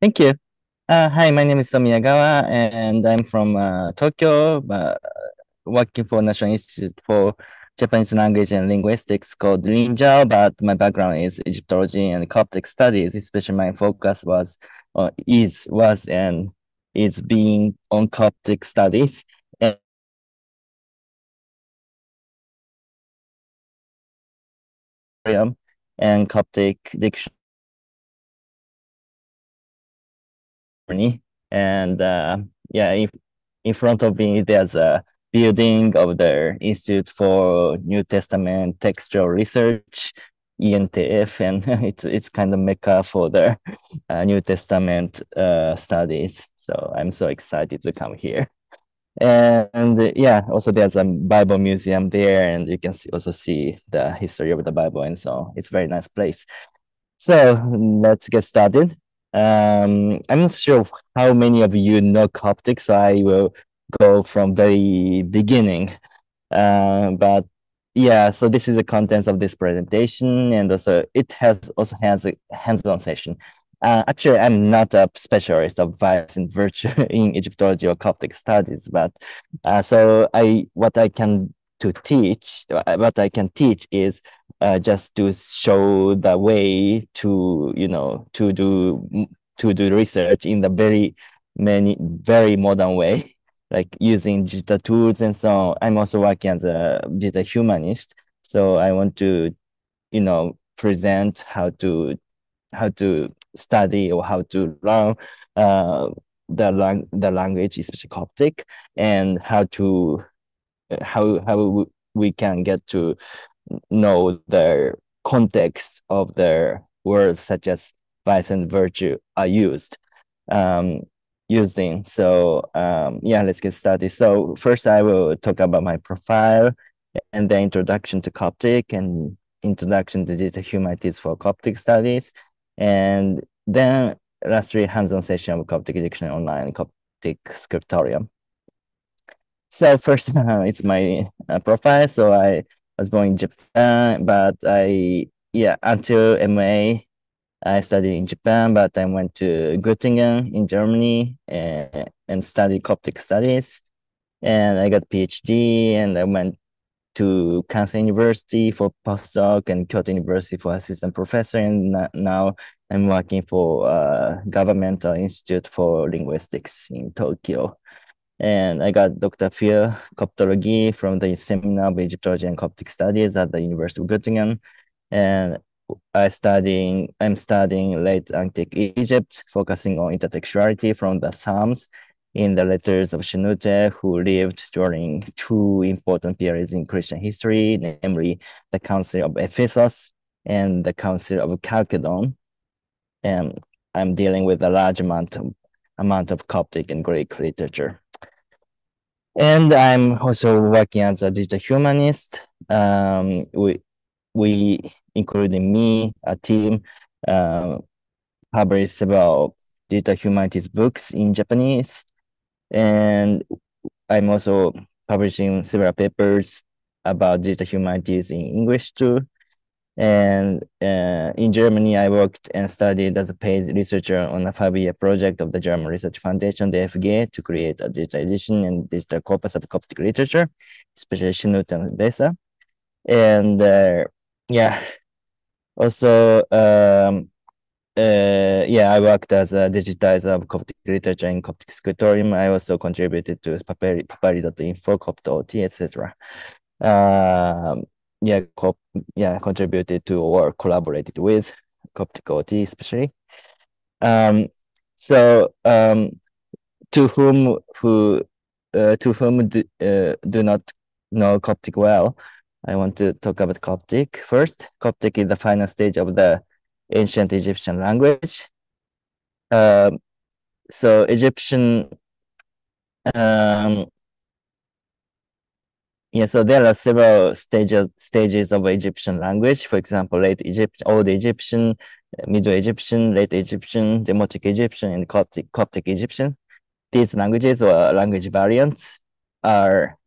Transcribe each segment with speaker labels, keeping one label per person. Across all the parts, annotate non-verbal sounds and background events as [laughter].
Speaker 1: Thank you. Uh, hi, my name is So Miyagawa, and I'm from uh, Tokyo, working for National Institute for Japanese Language and Linguistics called NINJAL, but my background is Egyptology and Coptic studies, especially my focus was, or is, was, and is being on Coptic studies. And and Coptic dictionary and uh, yeah, in, in front of me there's a building of the Institute for New Testament Textual Research, INTF, and [laughs] it's it's kind of mecca for the uh, New Testament uh, studies. So I'm so excited to come here. And, and yeah, also there's a Bible museum there, and you can see, also see the history of the Bible, and so it's a very nice place. So let's get started. Um, I'm not sure how many of you know Coptic, so I will go from very beginning. Uh, but yeah, so this is the contents of this presentation, and also it has also has a hands-on session. Uh, actually, I'm not a specialist of vice and virtue [laughs] in Egyptology or Coptic studies, but uh, so I what I can to teach, uh, what I can teach is uh, just to show the way to you know to do to do research in the very many very modern way [laughs] like using digital tools and so on. I'm also working as a digital humanist, so I want to you know present how to how to study or how to learn uh, the lang the language, especially Coptic, and how to how how we can get to know the context of the words such as vice and virtue are used um, used in. So um, yeah, let's get started. So first I will talk about my profile and the introduction to Coptic and introduction to digital humanities for Coptic studies. And then lastly, hands-on session of Coptic Dictionary Online, Coptic Scriptorium. So first, uh, [laughs] it's my uh, profile. So I was born in Japan, but I, yeah, until MA, I studied in Japan, but I went to Göttingen in Germany and, and studied Coptic studies. And I got PhD and I went to Kansai University for postdoc and Kyoto University for assistant professor. And now I'm working for a governmental institute for linguistics in Tokyo. And I got Dr. Phil Coptology from the Seminar of Egyptology and Coptic Studies at the University of Göttingen. And I studying I'm studying late antique Egypt, focusing on intertextuality from the Psalms in the letters of Shenouda, who lived during two important periods in Christian history, namely the Council of Ephesus and the Council of Chalcedon. And I'm dealing with a large amount of, amount of Coptic and Greek literature. And I'm also working as a digital humanist. Um, we, we including me, a team, uh, published several digital humanities books in Japanese. And I'm also publishing several papers about digital humanities in English too. And uh, in Germany, I worked and studied as a paid researcher on a five-year project of the German Research Foundation, the DFG, to create a digital edition and digital corpus of Coptic literature, especially Shenouda and Besa. And uh, yeah, also, um, uh, yeah, I worked as a digitizer of Coptic literature in Coptic Scriptorium. I also contributed to papyri, papyri.info, Copt.ot, etc. Um, yeah, cop, yeah, contributed to or collaborated with Coptic OT especially. Um, so um, to whom who uh, to whom do, uh, do not know Coptic well, I want to talk about Coptic first. Coptic is the final stage of the ancient Egyptian language. Um, so Egyptian, um, yeah, so there are several stages stages of Egyptian language. For example, late Egypt, Old Egyptian, Middle Egyptian, Late Egyptian, Demotic Egyptian, and Coptic Coptic Egyptian. These languages or language variants are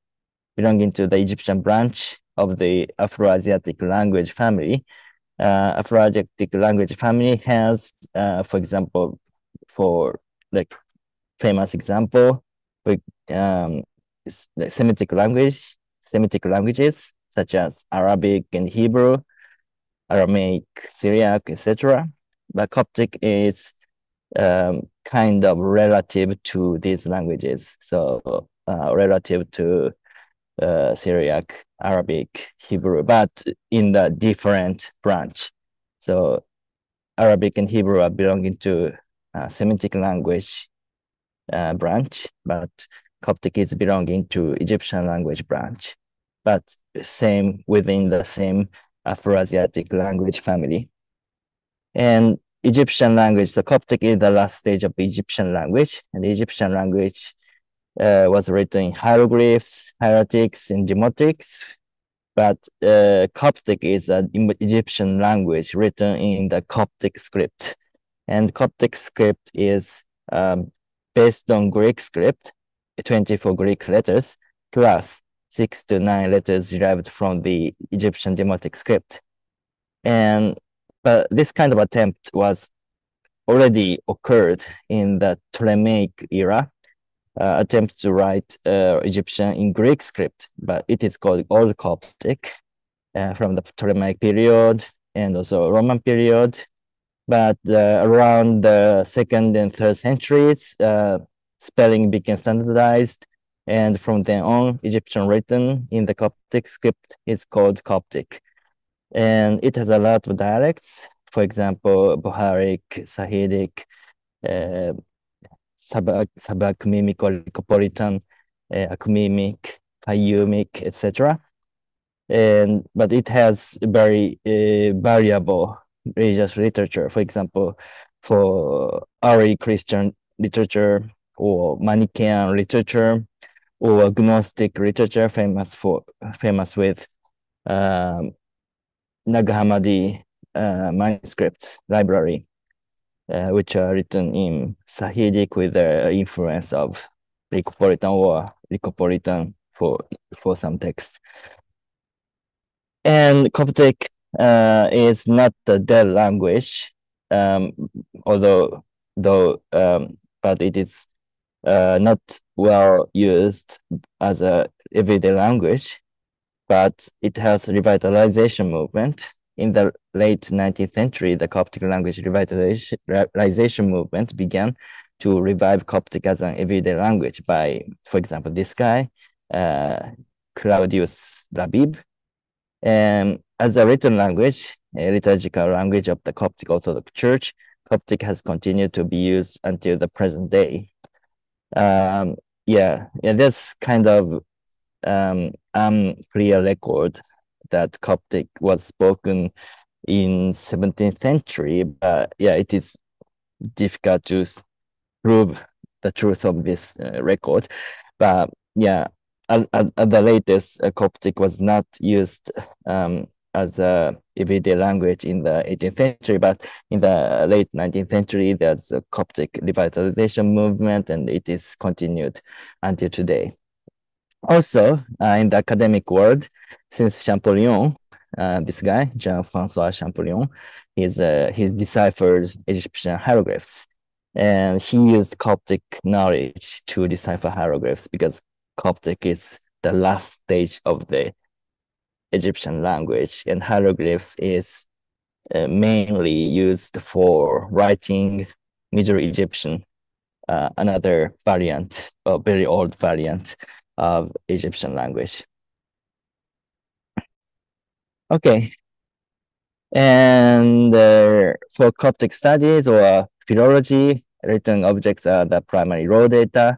Speaker 1: belonging to the Egyptian branch of the Afroasiatic language family. Uh, Afroasiatic language family has, uh, for example, for like famous example, with um, Semitic language, Semitic languages such as Arabic and Hebrew, Aramaic, Syriac, etc. But Coptic is um, kind of relative to these languages. So uh, relative to uh, Syriac, Arabic, Hebrew, but in the different branch. So Arabic and Hebrew are belonging to uh, Semitic language uh, branch, but Coptic is belonging to Egyptian language branch, but same within the same Afroasiatic language family. And Egyptian language, the Coptic is the last stage of Egyptian language, and Egyptian language uh, was written in hieroglyphs, hieratics, and demotics, but uh, Coptic is an Egyptian language written in the Coptic script. And Coptic script is um, based on Greek script, 24 Greek letters, plus six to nine letters derived from the Egyptian demotic script. And but this kind of attempt was already occurred in the Ptolemaic era, uh, attempt to write uh, Egyptian in Greek script, but it is called Old Coptic uh, from the Ptolemaic period and also Roman period. But uh, around the second and third centuries, uh, spelling became standardized. And from then on, Egyptian written in the Coptic script is called Coptic. And it has a lot of dialects, for example, Bohairic, Sahidic, uh, Sub-Akhmimic or Lycopolitan, uh, Akhmimic, Fayumic, etc. And but it has very uh, variable religious literature. For example, for early Christian literature or Manichaean literature or Gnostic literature, famous for famous with um, Nag Hammadi uh, manuscripts library uh, which are written in Sahidic with the influence of Lycopolitan or Lycopolitan for, for some texts. And Coptic uh, is not the dead language, um, although though, um, but it is uh, not well used as a everyday language, but it has revitalization movement in the late 19th century, the Coptic language revitalization movement began to revive Coptic as an everyday language by, for example, this guy, uh, Claudius Labib. And as a written language, a liturgical language of the Coptic Orthodox Church, Coptic has continued to be used until the present day. Um, yeah, yeah, this kind of um, unclear record that Coptic was spoken in 17th century, but yeah, it is difficult to prove the truth of this uh, record. But yeah, at, at, at the latest, uh, Coptic was not used um, as a everyday language in the 18th century, but in the late 19th century, there's a Coptic revitalization movement, and it is continued until today. Also, uh, in the academic world, since Champollion, uh, this guy, Jean-Francois Champollion, he's, uh, he deciphers Egyptian hieroglyphs. And he used Coptic knowledge to decipher hieroglyphs because Coptic is the last stage of the Egyptian language, and hieroglyphs is uh, mainly used for writing Middle Egyptian, uh, another variant, a very old variant of Egyptian language. Okay. And uh, for Coptic studies or philology, written objects are the primary raw data,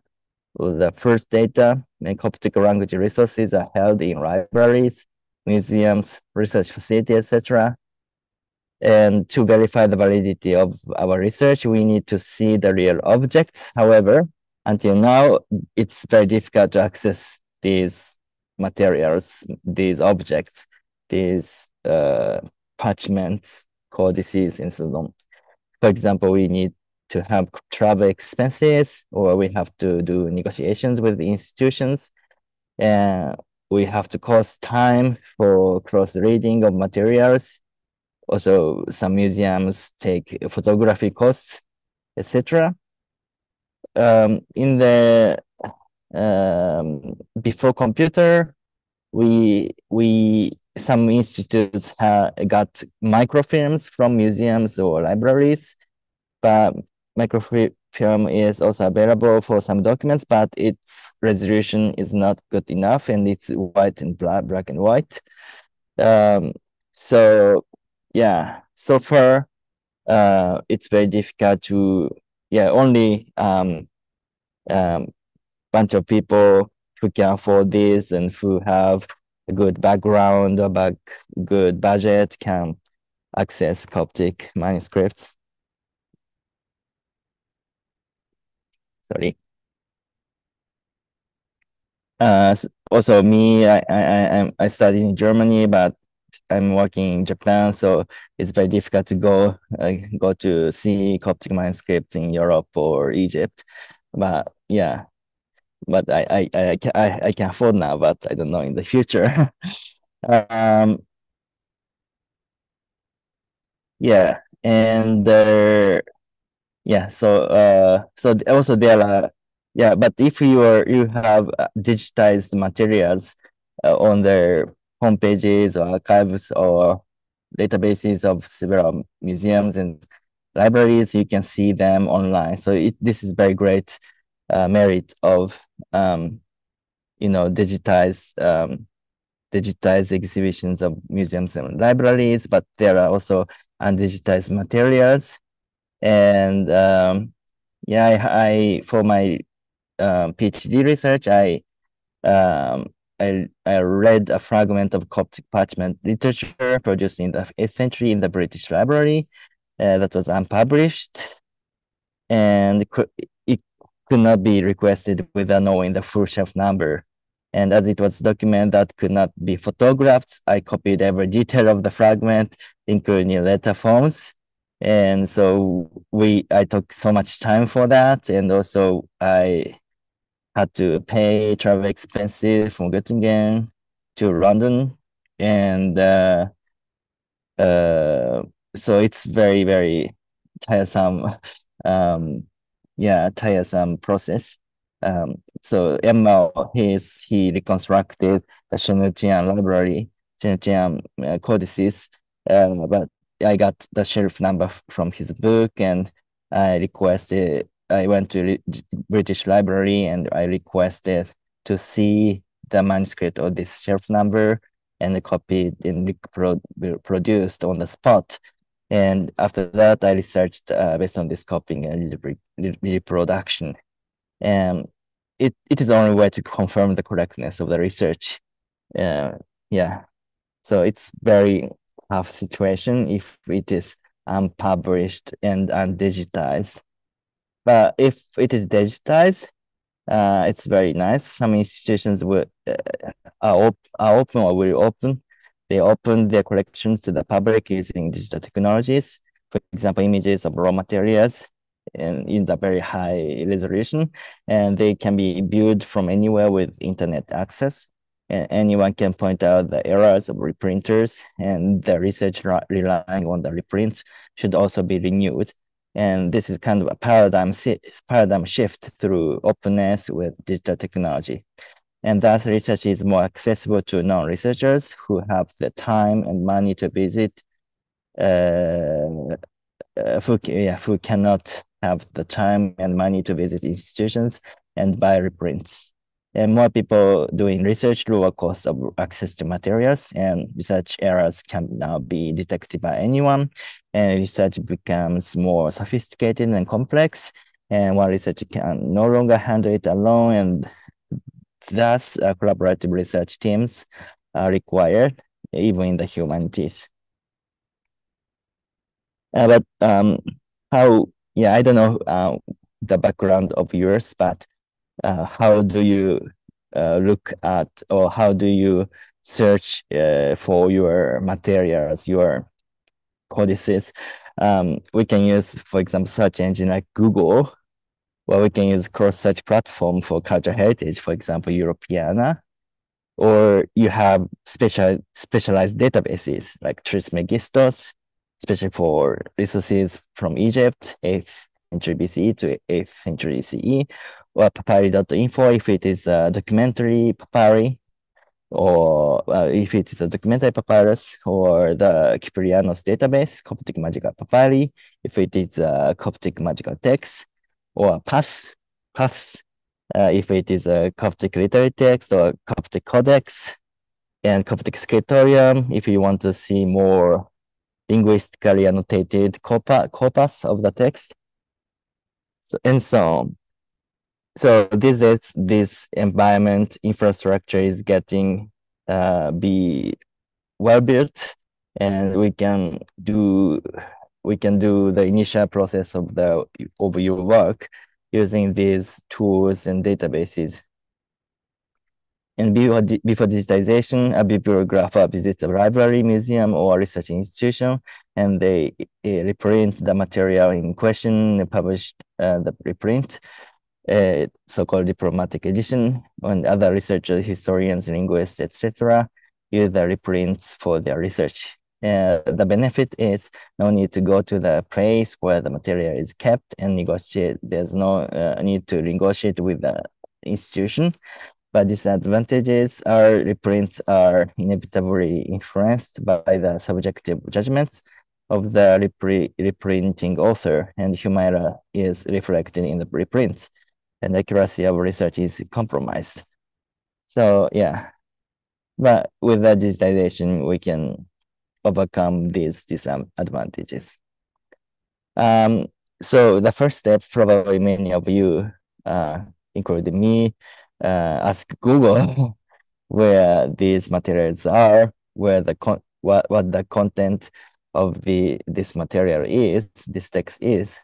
Speaker 1: the first data, and Coptic language resources are held in libraries, museums, research facility, etc. And to verify the validity of our research, we need to see the real objects. However, until now, it's very difficult to access these materials, these objects, these uh, parchments, codices, and so on. For example, we need to have travel expenses, or we have to do negotiations with the institutions, and we have to cost time for cross-reading of materials. Also, some museums take photography costs, etc. um, in the um, before computer, we we some institutes got microfilms from museums or libraries, but microfilm is also available for some documents, but its resolution is not good enough and it's white and black, black and white. Um, so yeah, so far, uh, it's very difficult to, yeah, only um, um, bunch of people who can afford this and who have a good background or back, good budget can access Coptic manuscripts. Sorry. Uh, also me, I, I, I I studied in Germany, but I'm working in Japan, so it's very difficult to go uh, go to see Coptic manuscripts in Europe or Egypt. But yeah, but I I I can I, I can afford now, but I don't know in the future. [laughs] um, yeah, and uh, yeah, so uh, so also there are yeah, but if you are you have uh, digitized materials uh, on their homepages or archives or databases of several museums and libraries, you can see them online. So it, this is very great uh, merit of um, you know digitized um, digitized exhibitions of museums and libraries, but there are also undigitized materials. And um, yeah, I, I for my um, PhD research, I um, I, I read a fragment of Coptic parchment literature produced in the 8th century in the British Library uh, that was unpublished. And it could not be requested without knowing the full shelf number. And as it was a document that could not be photographed, I copied every detail of the fragment, including letter forms. And so we, I took so much time for that. And also I had to pay travel expenses from Göttingen to London. And uh, uh, so it's very, very tiresome [laughs] um, yeah tiresome process. Um, so Emmel he's he reconstructed the Shenoutean library, Shenoutean uh, codices, uh, but I got the shelf number from his book and I requested. I went to British Library and I requested to see the manuscript of this shelf number and copied and reproduced on the spot. And after that, I researched uh, based on this copying and reproduction. And it, it is the only way to confirm the correctness of the research. Uh, yeah. So it's very tough situation if it is unpublished and undigitized. But if it is digitized, uh, it's very nice. Some institutions will, uh, are, op are open or will open they open their collections to the public using digital technologies, for example, images of raw materials in, in the very high resolution, and they can be viewed from anywhere with internet access. And anyone can point out the errors of reprinters, and the research relying on the reprints should also be renewed. And this is kind of a paradigm, paradigm shift through openness with digital technology. And thus research is more accessible to non-researchers who have the time and money to visit, uh, uh, who, yeah, who cannot have the time and money to visit institutions and buy reprints. And more people doing research, lower cost of access to materials, and research errors can now be detected by anyone. And research becomes more sophisticated and complex. And one researcher can no longer handle it alone and Thus, uh, collaborative research teams are required, even in the humanities. Uh, but um, how, yeah, I don't know uh, the background of yours, but uh, how do you uh, look at or how do you search uh, for your materials, your codices? Um, we can use, for example, search engine like Google well, we can use cross-search platform for cultural heritage, for example, Europeana, or you have special specialized databases like Trismegistos, especially for resources from Egypt, 8th, century BCE to 8th century CE, or papyri.info if it is a documentary papyri, or uh, if it is a documentary papyrus, or the Kyprianos database, Coptic magical papyri, if it is a Coptic magical text, or PATH, PATH, uh, if it is a Coptic literary text or Coptic codex, and Coptic scriptorium, if you want to see more linguistically annotated corpus of the text, so, and so on. So this is this environment infrastructure is getting uh, be well built, and we can do we can do the initial process of the of your work using these tools and databases. And before, before digitization, a bibliographer visits a library, museum, or research institution, and they uh, reprint the material in question publish uh, the reprint, uh, so-called diplomatic edition, and other researchers, historians, linguists, etc., use the reprints for their research. Uh, the benefit is no need to go to the place where the material is kept and negotiate. There's no uh, need to negotiate with the institution but disadvantages are reprints are inevitably influenced by the subjective judgments of the reprinting author, and human is reflected in the reprints, and accuracy of research is compromised. So yeah, but with the digitization, we can overcome these disadvantages. Um, so the first step, probably many of you, uh, including me, uh, ask Google [laughs] where these materials are, where the con what what the content of the this material is, this text is.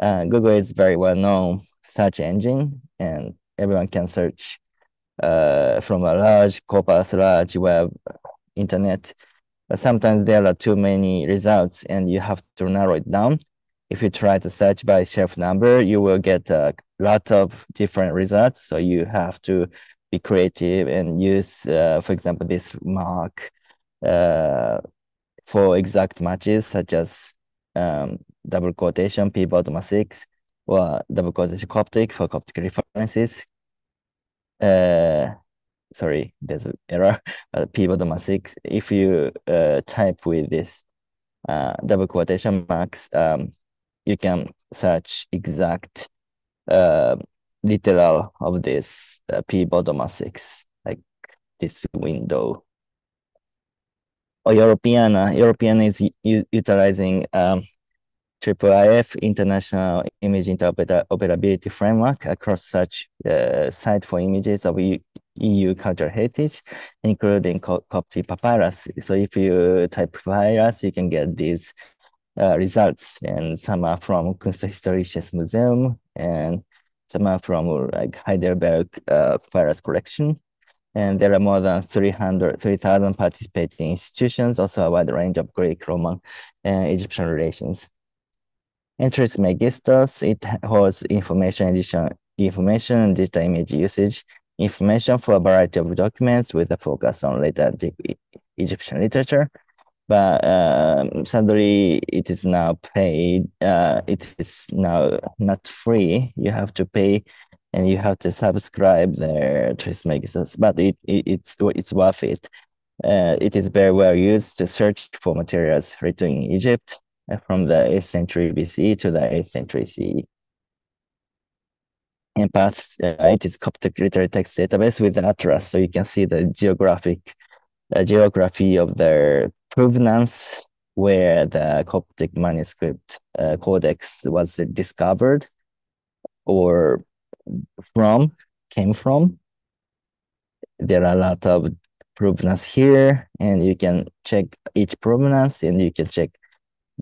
Speaker 1: Uh, Google is very well known search engine, and everyone can search uh, from a large corpus, large web internet. But sometimes there are too many results, and you have to narrow it down. If you try to search by shelf number, you will get a lot of different results. So you have to be creative and use, uh, for example, this mark uh, for exact matches, such as um, double quotation P bottom 6 double quotation Coptic for Coptic references. Uh, sorry, there's an error. [laughs] Uh, P bottom 6. If you uh, type with this uh, double quotation marks, um, you can search exact uh, literal of this uh, p bottom 6 like this window or Europeana Europeana is utilizing um, IIIF International Image Interoperability Framework across such uh, site for images of EU cultural heritage, including Coptic papyrus. So if you type papyrus, you can get these uh, results, and some are from Kunsthistorisches Museum, and some are from like Heidelberg uh, Papyrus Collection. And there are more than 300, 3,000 participating institutions, also a wide range of Greek, Roman, and Egyptian relations. Trismegistos, it holds information edition, information and digital image usage, information for a variety of documents with a focus on late antique Egyptian literature, but um, sadly it is now paid uh, it is now not free. You have to pay and you have to subscribe their Trismegistos but it, it it's it's worth it. Uh, it is very well used to search for materials written in Egypt from the 8th century BC to the 8th century CE. And Paths, uh, it is Coptic literary text database with the atlas, so you can see the geographic uh, geography of their provenance where the Coptic manuscript uh, codex was discovered or from, came from. There are a lot of provenance here, and you can check each provenance and you can check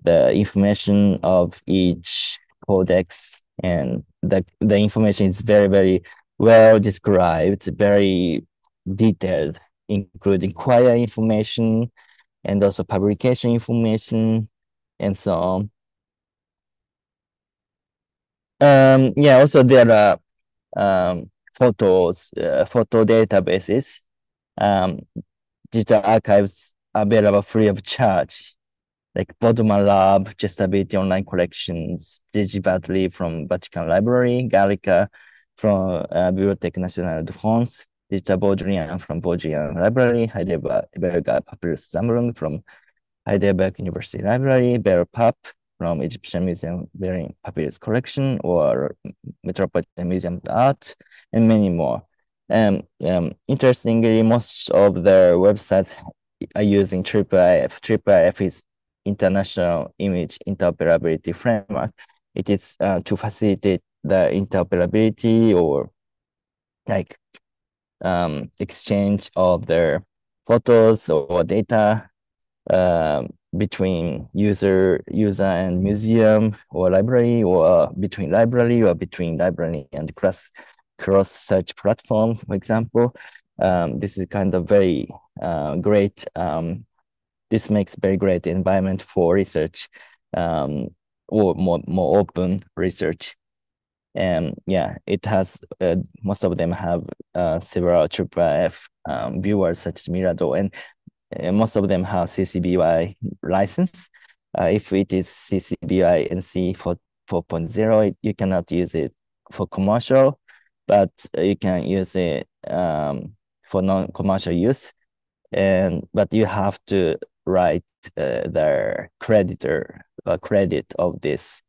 Speaker 1: the information of each codex and the, the information is very, very well described, very detailed, including choir information, and also publication information and so on. Um, yeah, also there are um, photos, uh, photo databases, um, digital archives available free of charge. Like Bodmer Lab, Chester Beatty Online Collections, DigiVatLib from Vatican Library, Gallica from uh, Bibliothèque Nationale de France, Digital Bodleian from Bodleian Library, Heidelberger Papyrussammlung from Heidelberg University Library, BerlPap from Egyptian Museum Berlin Papyrus Collection or Metropolitan Museum of Art, and many more. Um, um, interestingly, most of their websites are using IIIF. IIIF is International Image Interoperability Framework. It is uh, to facilitate the interoperability or like um, exchange of their photos or data um, between user user and museum or library or between library or between library and cross cross search platform for example um, this is kind of very uh, great um, this makes very great environment for research um, or more more open research and yeah it has uh, most of them have uh, several IIIF um, viewers such as Mirador and uh, most of them have CC BY license. Uh, if it is CC BY NC 4.0, you cannot use it for commercial, but you can use it um, for non-commercial use. And but you have to write uh, the creditor uh, credit of this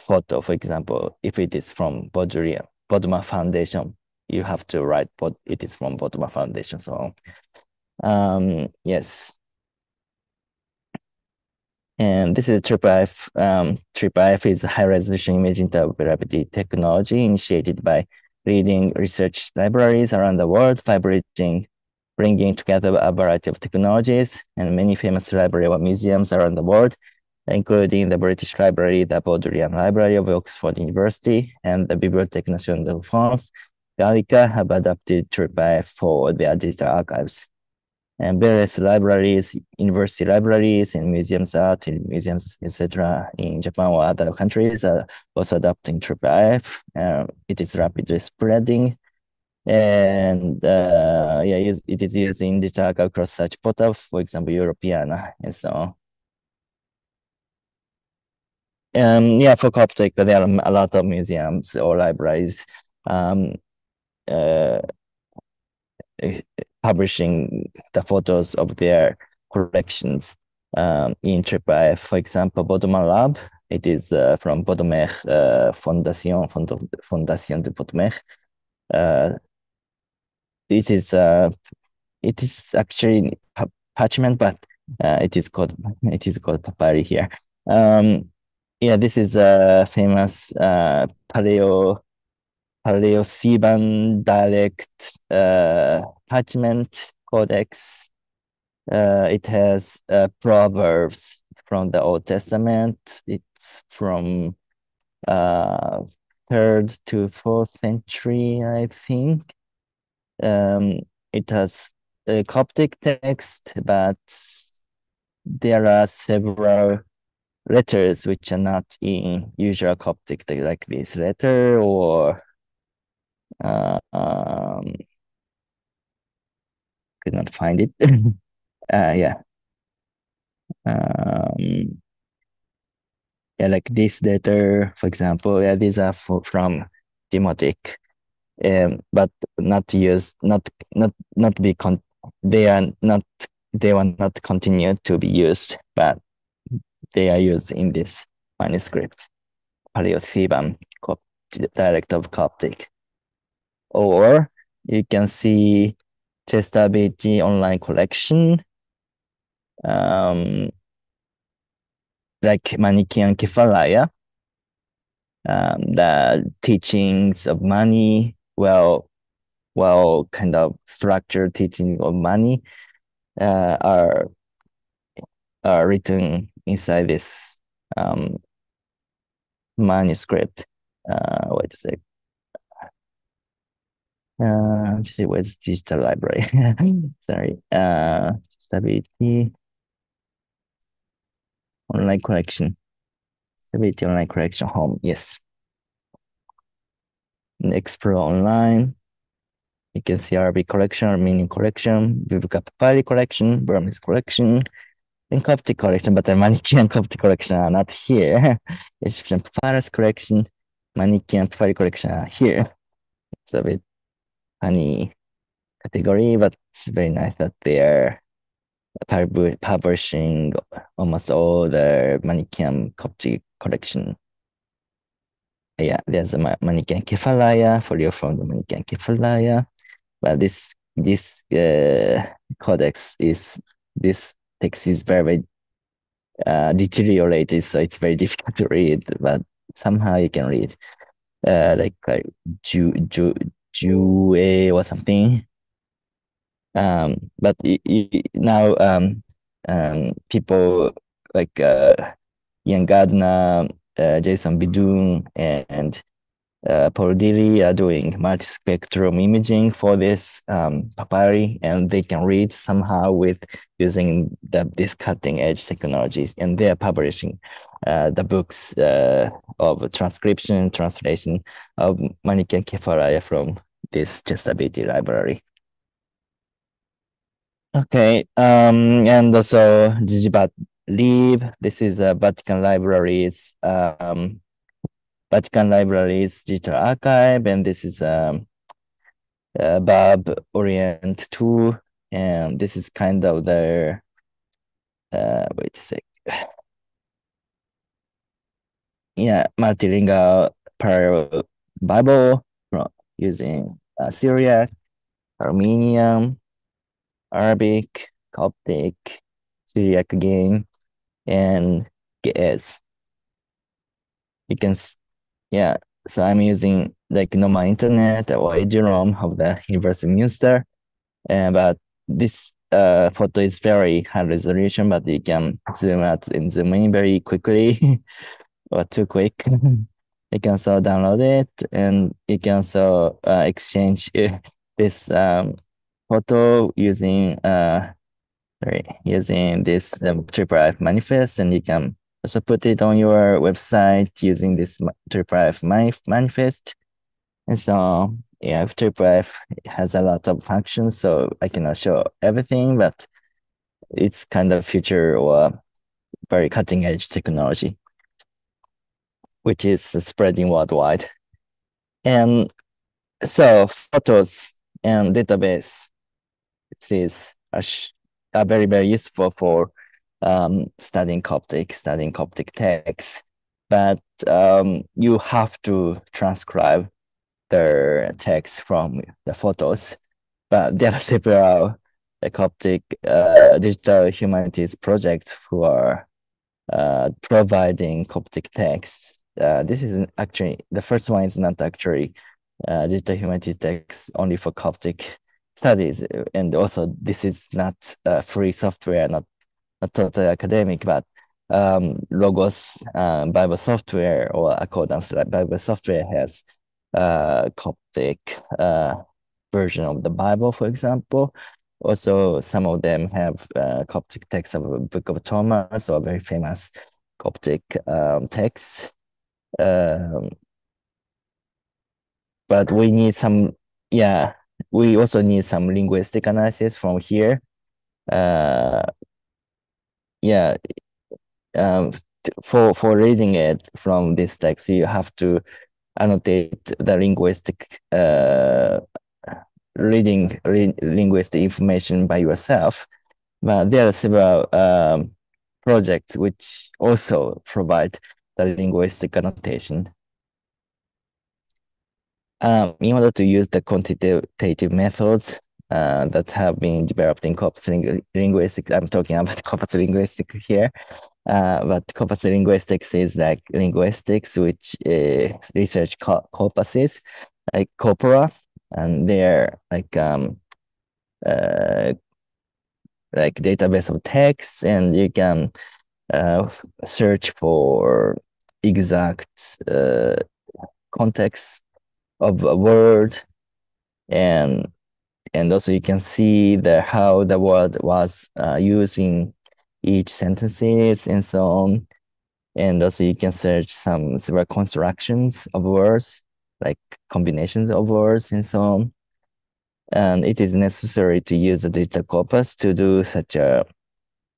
Speaker 1: photo. For example, if it is from Bodleian, Bodmer Foundation, you have to write what it is from Bodmer Foundation. So um, yes. And this is IIIF. Um, IIIF is high resolution image interoperability technology initiated by leading research libraries around the world by bridging, bringing together a variety of technologies and many famous library or museums around the world, including the British Library, the Bodleian Library of Oxford University, and the Bibliothèque Nationale de France, Gallica have adapted IIIF for their digital archives and various libraries, university libraries, and museums art in museums, etc. in Japan or other countries are also adopting IIIF. Uh, it is rapidly spreading. And uh, yeah, it is used in digital across such portal, for example, Europeana and so on. Um, yeah, for Coptic, there are a lot of museums or libraries um, uh, publishing the photos of their collections um, in IIIF. For example, Bodmer Lab, it is uh, from Bodmer uh, Fondation, Fondation de Bodmer. Uh, it is uh, it is actually parchment, but uh, it is called [laughs] it is called papyri here. Um, yeah, this is a famous uh, paleo Paleo-Theban dialect uh, parchment codex. Uh, it has uh, proverbs from the Old Testament. It's from uh, third to fourth century, I think. Um, it has a Coptic text, but there are several letters which are not in usual Coptic, like this letter or uh, um, could not find it. [laughs] uh, yeah. Um, yeah, like this letter, for example, yeah, these are for, from Demotic, um, but not used, not not not be con. They are not. They will not continue to be used, but they are used in this manuscript, Paleo-Theban dialect of Coptic or you can see Chester Beatty online collection, um, like Manichaean Kephalaia, um, the teachings of Mani, well, well, kind of structured teaching of Mani uh, are are written inside this um, manuscript. Uh, wait a sec. Uh, where's digital library? [laughs] Sorry. Uh, Chester Beatty online collection. Chester Beatty online collection home. Yes. Explore online. You can see Arabic collection, Armenian collection, Vivica Papyri collection, Burmese collection, in Coptic collection, but the Manichaean [laughs] Coptic collection are not here. [laughs] Egyptian papyrus collection, Manichaean papyrus collection are here. It's a bit funny category, but it's very nice that they are publishing almost all the Manichaean Coptic collection. Yeah, there's a Manichaean Kephalaia, folio from the Manichaean Kephalaia. But this this uh, codex is this text is very uh, deteriorated, so it's very [laughs] difficult to read. But somehow you can read, uh, like like Ju Ju Ju or something. Um, but it, it, now um, um, people like uh, Iain Gardner, Jason BeDuhn, and uh, Paul Dilley are doing multispectrum imaging for this um, papyri, and they can read somehow with using the, this cutting edge technologies, and they are publishing uh, the books uh, of transcription, and translation of Manichaean Kephalaia from this Chester Beatty library. Okay, um, and also DigiVat Lib. This is a Vatican Libraries um, Vatican Libraries Digital Archive, and this is um, uh, Bob Orient 2, and this is kind of their, uh, wait a sec. Yeah, multilingual parallel Bible from using uh, Syriac, Armenian, Arabic, Coptic, Syriac again, and Ge'ez. You can yeah, so I'm using like GNOME Internet or eduroam of the University of Munster. Uh, but this uh, photo is very high resolution, but you can zoom out and zoom in very quickly [laughs] or too quick. [laughs] you can also download it and you can also uh, exchange [laughs] this um, photo using uh, sorry, using this um, manifest and you can also put it on your website using this F manifest. And so yeah, F has a lot of functions, so I cannot show everything, but it's kind of future or very cutting edge technology, which is spreading worldwide. And so photos and database, is are very, very useful for um, studying Coptic, studying Coptic texts. but um, you have to transcribe the text from the photos. But there are [laughs] several Coptic uh, digital humanities projects who are uh, providing Coptic texts. Uh, this is actually, the first one is not actually uh, digital humanities text only for Coptic studies. And also this is not uh, free software, not not totally academic, but um, Logos uh, Bible software or Accordance Bible software has uh, Coptic uh, version of the Bible, for example. Also, some of them have uh, Coptic text of Book of Thomas or very famous Coptic um, text. Um, but we need some, yeah, we also need some linguistic analysis from here. Uh, yeah, um, for for reading it from this text, you have to annotate the linguistic uh, reading re linguistic information by yourself. But there are several um, projects which also provide the linguistic annotation. Um, in order to use the quantitative methods, uh, that have been developed in corpus ling linguistics. I'm talking about [laughs] corpus linguistics here, uh, but corpus linguistics is like linguistics, which uh, research co corpuses like corpora, and they're like um, uh, like database of texts, and you can uh, search for exact uh, context of a word and and also you can see the how the word was uh, used in each sentences and so on. And also you can search some several constructions of words, like combinations of words and so on. And it is necessary to use the digital corpus to do such a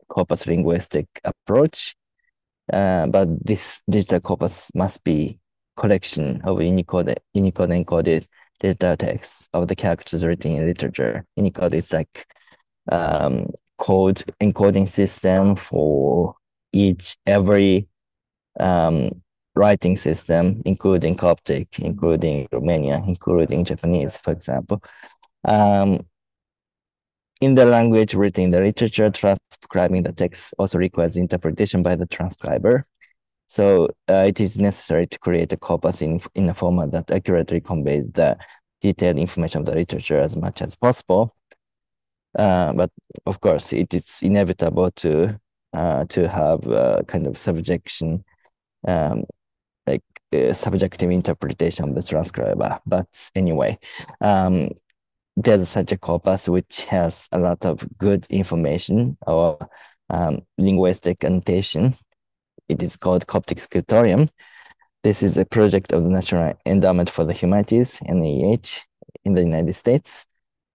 Speaker 1: corpus linguistic approach. Uh, but this digital corpus must be collection of Unicode, Unicode encoded digital text of the characters written in literature. Unicode is like um, code encoding system for each every um, writing system, including Coptic, including Romanian, including Japanese, for example. Um, in the language written in the literature, transcribing the text also requires interpretation by the transcriber. So uh, it is necessary to create a corpus in, in a format that accurately conveys the detailed information of the literature as much as possible. Uh, but of course, it is inevitable to uh, to have a kind of subjection, um, like subjective interpretation of the transcriber. But anyway, um, there's such a corpus which has a lot of good information or um, linguistic annotation. It is called Coptic Scriptorium. This is a project of the National Endowment for the Humanities, NIH, in the United States.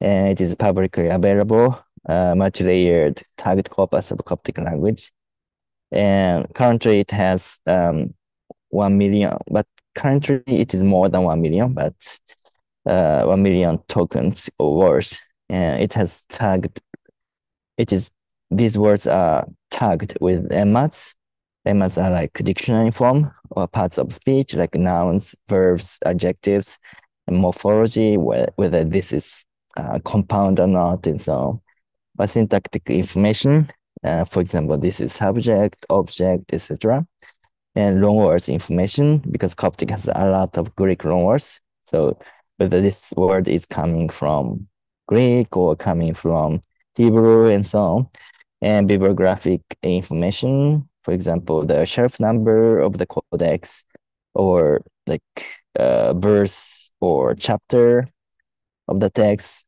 Speaker 1: And it is publicly available, uh, multi-layered target corpus of Coptic language. And currently it has um, 1 million, but currently it is more than 1 million, but uh, 1 million tokens or words. And it has tagged, it is, these words are tagged with lemmas. Lemmas are like dictionary form or parts of speech, like nouns, verbs, adjectives, and morphology, whether this is uh, compound or not, and so on. But syntactic information, uh, for example, this is subject, object, etc. And loanwords information, because Coptic has a lot of Greek loanwords. So whether this word is coming from Greek or coming from Hebrew and so on. And bibliographic information, for example, the shelf number of the codex or like uh, verse or chapter of the text.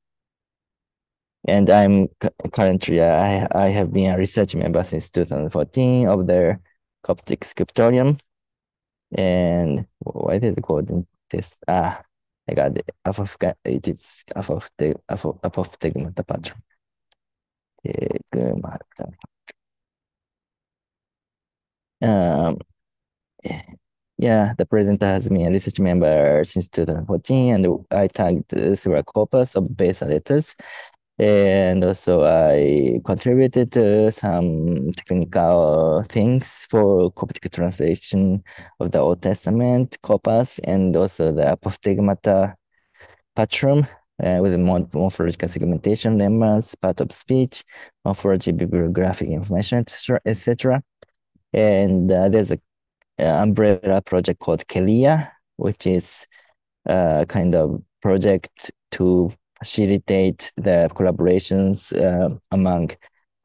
Speaker 1: And I'm currently, I, I have been a research member since 2014 of the Coptic Scriptorium. And why did it call this? Ah, I got it. It is Apophthegmata Patrum. Stigmata. Um, yeah, the president has been a research member since 2014, and I tagged several corpus of Besa letters. And also I contributed to some technical things for Coptic translation of the Old Testament corpus and also the Apophthegmata Patrum uh, with morphological segmentation, lemmas, part of speech, morphology, bibliographic information, etc. And uh, there's a uh, umbrella project called KELLIA, which is a kind of project to facilitate the collaborations uh, among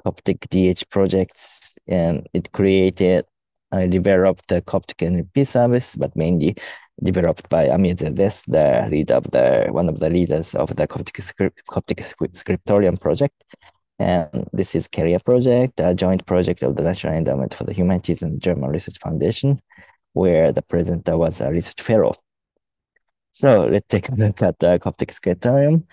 Speaker 1: Coptic DH projects, and it created, uh, developed the Coptic NLP service, but mainly developed by Amir Zeldes, the lead of the one of the leaders of the Coptic, script, Coptic Scriptorium project. And this is Career project, a joint project of the National Endowment for the Humanities and German Research Foundation, where the presenter was a research fellow. So let's take a look at the Coptic Scriptorium.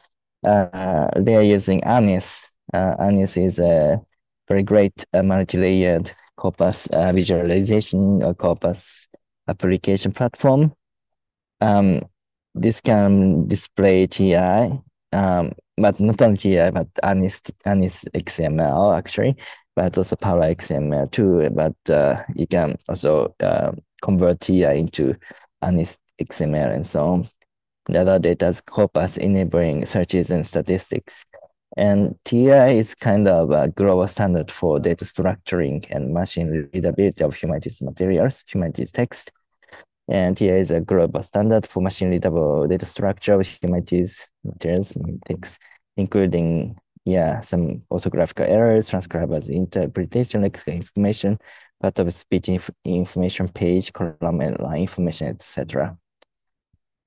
Speaker 1: Uh, they are using ANNIS. Uh, ANNIS is a very great uh, multi-layered corpus uh, visualization or corpus application platform. Um, this can display TEI, um, but not only TEI, but ANNIS, ANNIS XML actually, but also PAULA XML too. But uh, you can also uh, convert TEI into ANNIS XML and so on the other data corpus enabling searches and statistics. And TEI is kind of a global standard for data structuring and machine readability of humanities materials, humanities text. And TEI is a global standard for machine readable data structure of humanities materials, text, including yeah, some orthographical errors, transcribers interpretation, lexical information, part of speech inf information page, column and line information, etc.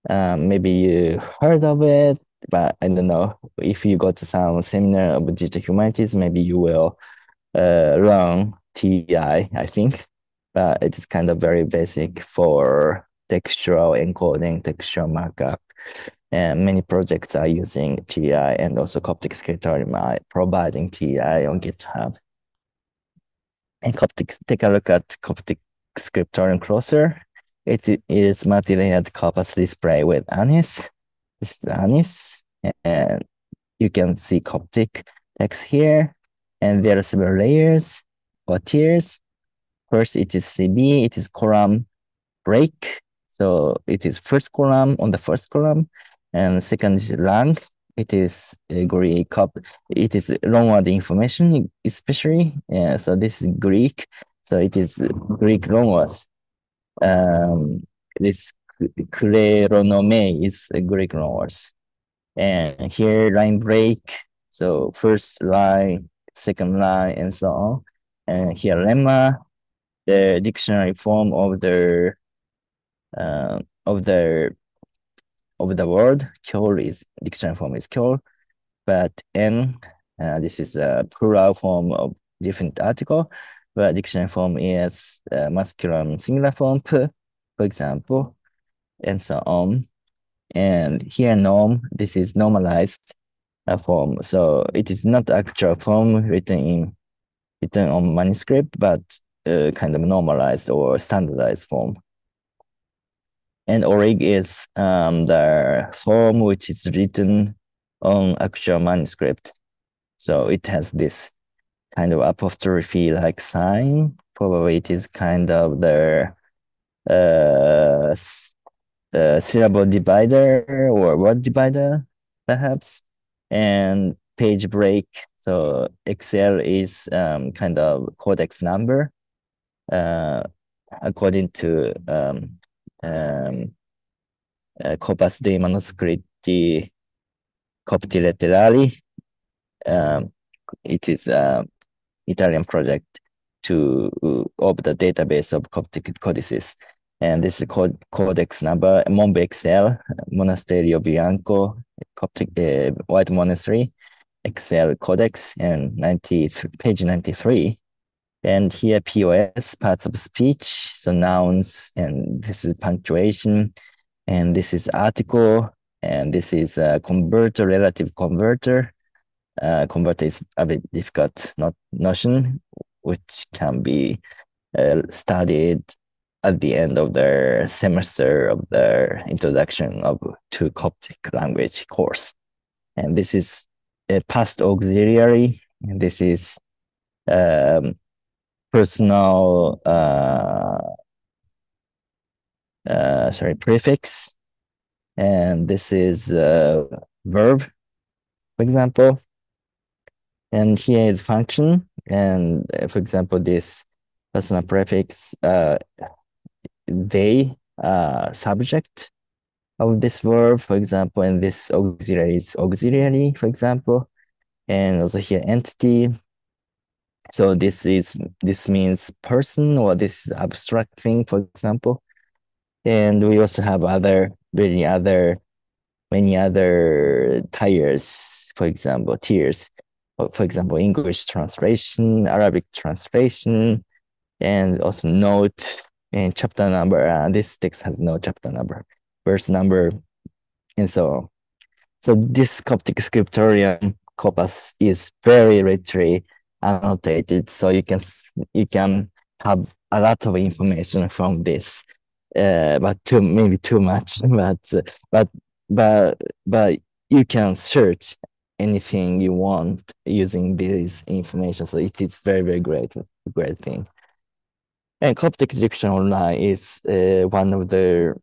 Speaker 1: Um, maybe you heard of it, but I don't know. If you go to some seminar of digital humanities, maybe you will uh, learn TEI, I think. But it is kind of very basic for textual encoding, textual markup. And many projects are using TEI and also Coptic Scriptorium are providing TEI on GitHub. And Coptic, take a look at Coptic scriptorium closer. It is multi-layered corpus display with ANNIS. This is ANNIS, and you can see Coptic text here, and there are several layers or tiers. First, it is CB, it is column break. So it is first column on the first column, and second rank. It is Greek cop. It is long word information, especially. Yeah, so this is Greek. So it is Greek loanwords. Um, this kleronome is Greek loanwords. And here line break. So first line, second line, and so on. And here lemma, the dictionary form of the uh, of the of the word. Kyo is dictionary form is kyo, but n uh, this is a plural form of different article. But dictionary form is uh, masculine singular form, p, for example, and so on. And here norm, this is normalized uh, form. So it is not actual form written in written on manuscript, but uh, kind of normalized or standardized form. And orig is um, the form which is written on actual manuscript. So it has this kind of apostrophe like sign. Probably it is kind of the uh, uh, syllable divider or word divider, perhaps. And page break. So Excel is um, kind of codex number uh, according to um, um, uh, Corpus Dei Manoscritti Copti Letterari. Um, it is an Italian project to of the database of Coptic codices. And this is called codex number Monbe Excel, Monastero Bianco, Coptic uh, White Monastery, Excel Codex, and 90, page 93. And here POS, parts of speech, so nouns, and this is punctuation, and this is article, and this is a converter, relative converter. Uh, converter is a bit difficult not notion, which can be uh, studied at the end of the semester of the introduction of to Coptic language course. And this is a past auxiliary, and this is um, personal uh, uh, sorry prefix. And this is a verb for example. And here is function. And uh, for example this personal prefix uh, they uh, subject of this verb for example and this auxiliary is auxiliary for example. And also here entity so this is this means person or this abstract thing, for example. And we also have other many other many other tires, for example, tiers. For example, English translation, Arabic translation, and also note and chapter number. Uh, this text has no chapter number, verse number, and so on. So this Coptic scriptorium corpus is very richly annotated so you can you can have a lot of information from this uh, but too maybe too much [laughs] but but but but you can search anything you want using this information so it is very very great great thing. And Coptic Dictionary Online is uh, one of the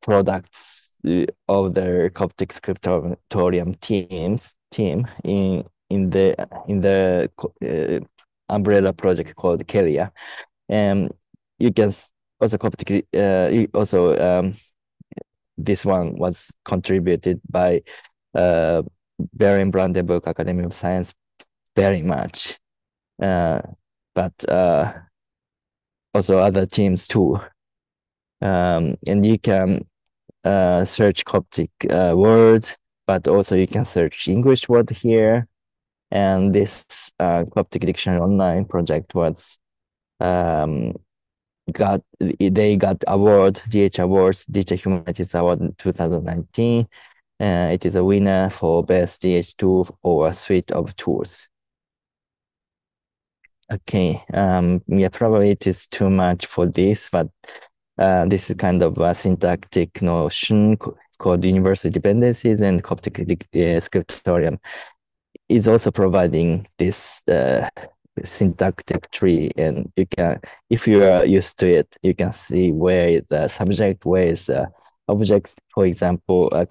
Speaker 1: products uh, of the Coptic Scriptorium teams team in in the in the uh, umbrella project called KELLIA. And you can also copy uh, also um, this one was contributed by uh, Berlin Brandenburg Academy of Science very much. Uh, but uh, also other teams too. Um, and you can uh, search Coptic uh, words, but also you can search English word here. And this uh, Coptic Dictionary Online project was um, got they got award DH Awards DH Humanities Award in 2019. Uh, it is a winner for best DH tool or suite of tools. Okay. Um, yeah, probably it is too much for this, but uh, this is kind of a syntactic notion called universal dependencies and Coptic uh, scriptorium is also providing this uh, syntactic tree and you can if you are used to it you can see where the subject where is uh, object. For example uh,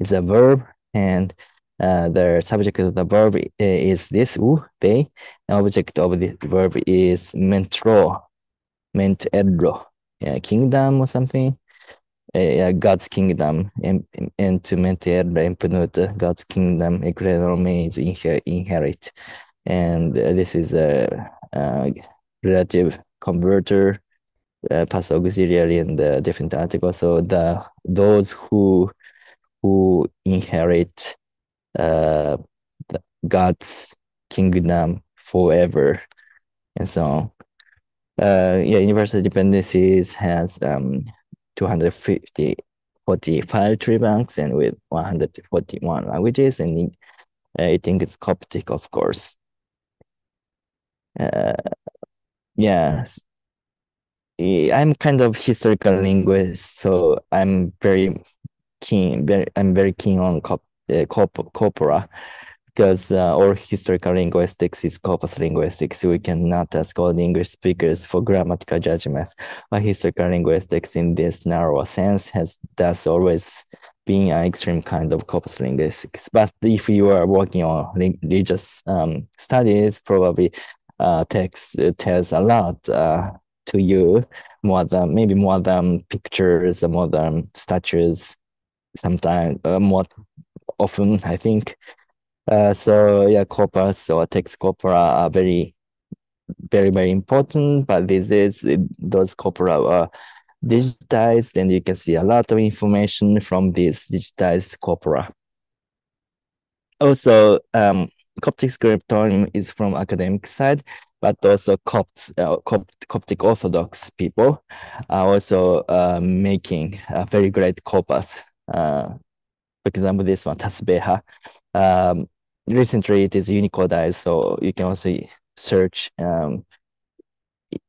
Speaker 1: is a verb and uh, the subject of the verb is this u they object of the verb is mentro menterro yeah, kingdom or something uh, God's kingdom and, and to maintain and promote God's kingdom economy is inher inherit. And uh, this is a, a relative converter uh, past auxiliary in the different article. So the those who who inherit uh, God's kingdom forever and so uh, yeah universal dependencies has um 250 45 tree banks and with 141 languages and I think it's Coptic of course. Uh, yes. I'm kind of historical linguist so I'm very keen very I'm very keen on cop, uh, corp, corpora because uh, all historical linguistics is corpus linguistics. We cannot ask all English speakers for grammatical judgments. But historical linguistics in this narrow sense has thus always been an extreme kind of corpus linguistics. But if you are working on religious um, studies, probably uh, text tells a lot uh, to you, more than maybe more than pictures, more than statues, sometimes uh, more often, I think. Uh, so yeah, corpus or text corpora are very, very, very important. But these days, those corpora are digitized, and you can see a lot of information from these digitized corpora. Also, um, Coptic scriptorium is from academic side, but also Copt, uh, Copt, Coptic Orthodox people are also uh, making a very great corpus. Uh, for example, this one, Tasbeha. Um, recently it is unicodized, so you can also search um,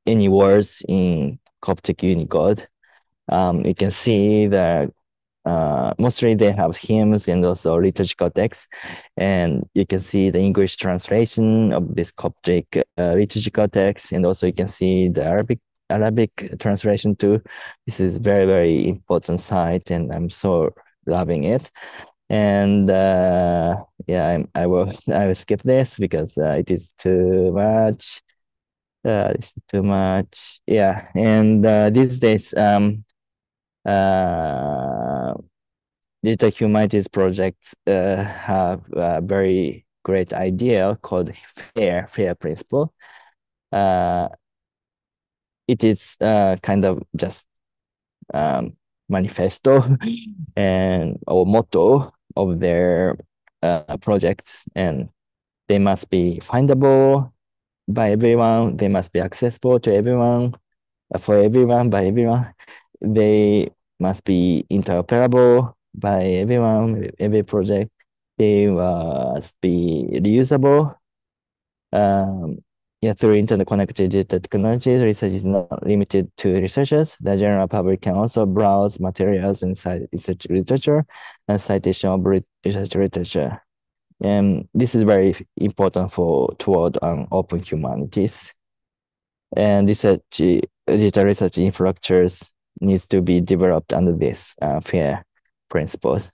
Speaker 1: any words in Coptic Unicode. Um, you can see that uh, mostly they have hymns and also liturgical texts, and you can see the English translation of this Coptic uh, liturgical text, and also you can see the Arabic Arabic translation too. This is very very important site, and I'm so loving it and uh, yeah, I, I will [laughs] I will skip this because uh, it is too much. Uh, it's too much. Yeah, and uh, these days, um, uh, digital humanities projects uh, have a very great idea called FAIR FAIR principle. Uh, it is uh kind of just um manifesto [laughs] and or motto of their uh, projects and they must be findable by everyone. They must be accessible to everyone, uh, for everyone, by everyone. They must be interoperable by everyone, every project. They must be reusable. Um, yeah, through internet-connected technologies, research is not limited to researchers. The general public can also browse materials inside research literature and citation of research literature. And this is very important for toward um, open humanities. And research, digital research infrastructures needs to be developed under this uh, FAIR principles.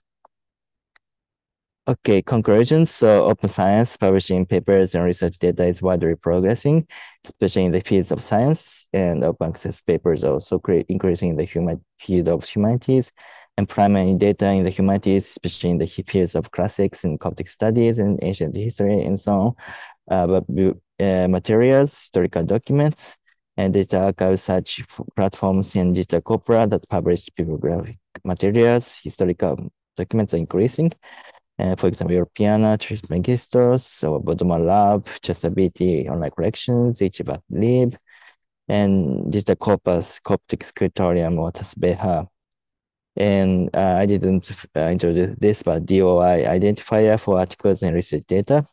Speaker 1: Okay, conclusions. So open science, publishing papers and research data is widely progressing, especially in the fields of science and open access papers also increasing in the human field of humanities and primary data in the humanities, especially in the fields of classics and Coptic studies and ancient history and so on. Uh, but uh, materials, historical documents, and data archive such platforms and digital corpora that publish bibliographic materials, historical documents are increasing. Uh, for example, Europeana, Trismegistus, or Bodmer Lab, online collections, DigiVat Lib, and this is the corpus, Coptic scriptorium or Tasbeha. And uh, I didn't uh, introduce this, but DOI identifier for articles and research data.